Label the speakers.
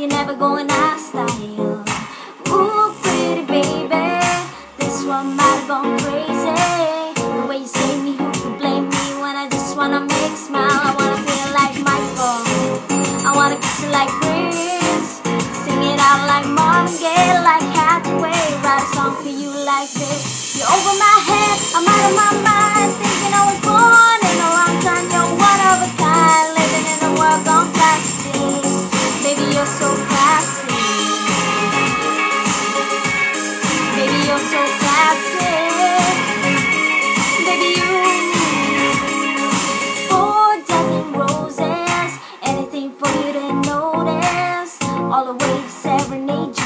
Speaker 1: You're never going out of style. Ooh, pretty baby. This one might have gone crazy. The way you say me, who could blame me when I just wanna make smile? I wanna feel like Michael. I wanna kiss you like Prince. Sing it out like Marvin Gaye, like Hathaway. Write a song for you like this. You're over my head, I'm serenade